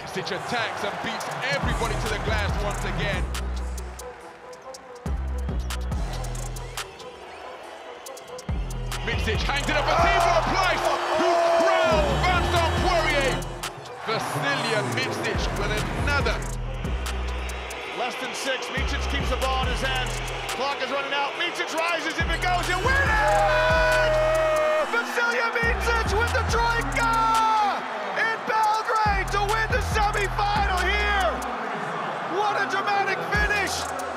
Micic attacks and beats everybody to the glass once again. Micic hangs it up for Tibor Pleiss, who growls Van Poirier. Vasilije Micic with another. Less than six, Micic keeps the ball in his hands. Clock is running out, Micic rises, if it goes, it! Vasilije Micic! What a dramatic finish!